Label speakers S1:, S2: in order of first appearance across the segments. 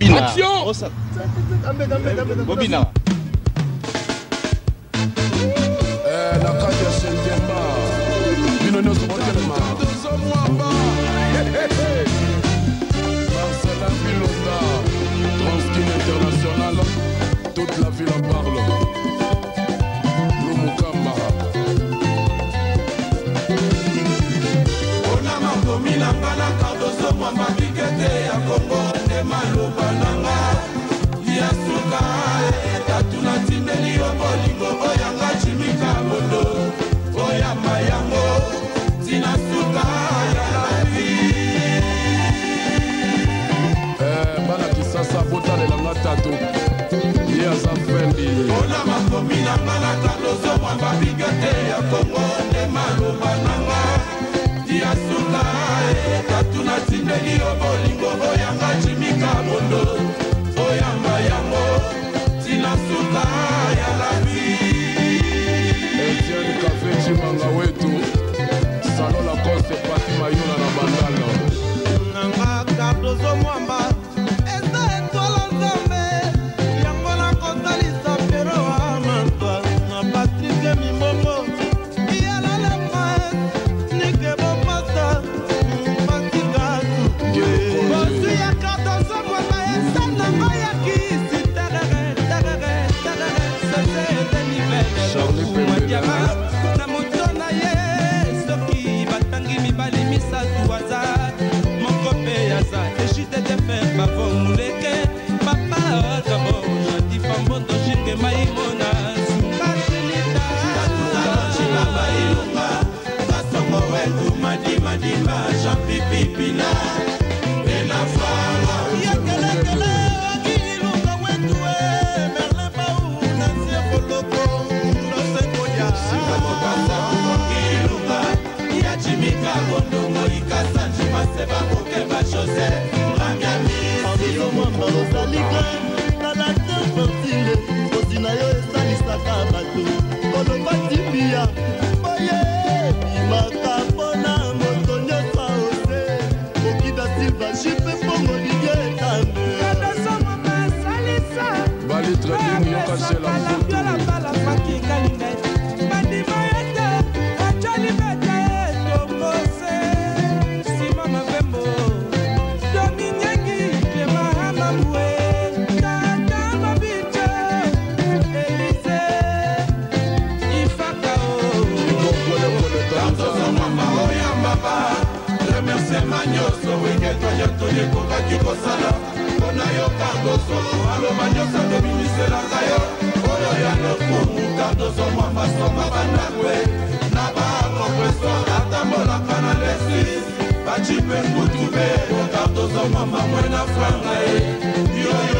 S1: Action Bobina. madimba japipipina pena fala yakelekele okililunga wetu e eh, merlepau nansia poloko nosekoya sikamokasa okilunga yacimika kondongo ikasa njimaseba kokeba jose rangamisiyomokolozalika nalater partile kozi na yo esalisaka bato koloba timbiya oyo ekokaki kosala mpona yo kardoso aloba nyonso tobimiselaka yo oyo ya lokumu kardoso mwa masoma bandakwe na bakompreso atambolaka na lesis bacipe ngutube o kardoso mwa mamwe na franga
S2: ye yoyo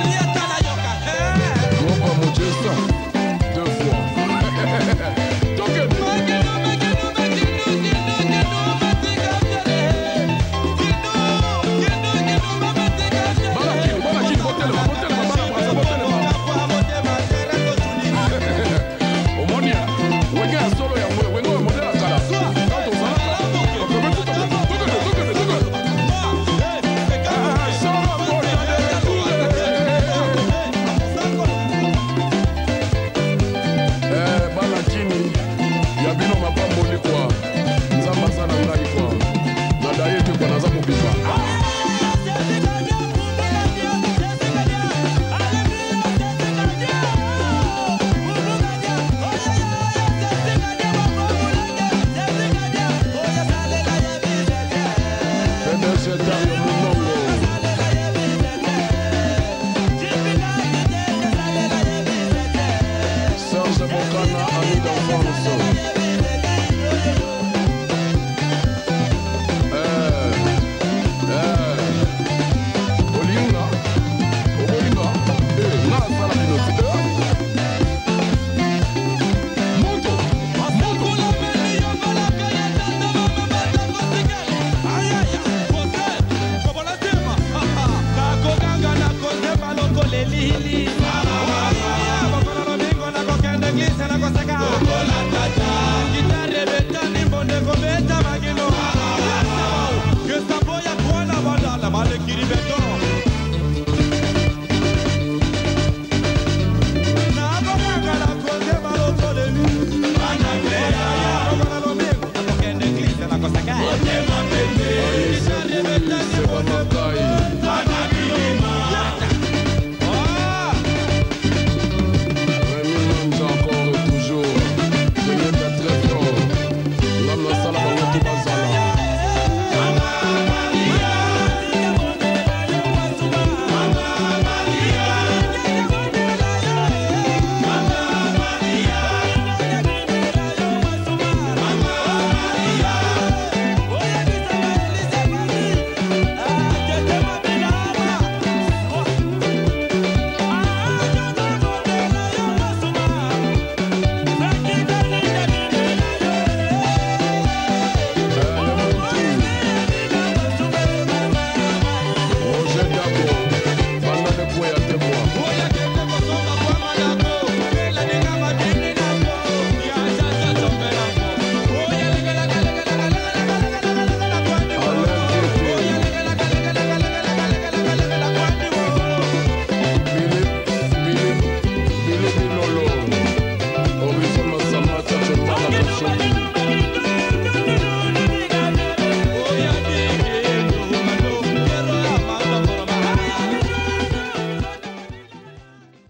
S2: Yeah.